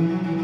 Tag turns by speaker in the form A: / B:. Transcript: A: Mm-hmm.